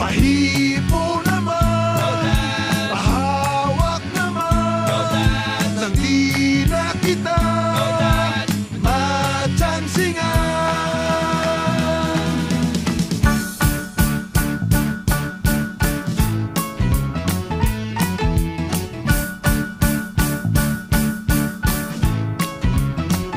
Pahipo naman. Pahawak naman. Nang di na kita.